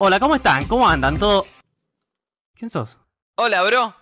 Hola, ¿cómo están? ¿Cómo andan? ¿Todo...? ¿Quién sos? Hola, bro.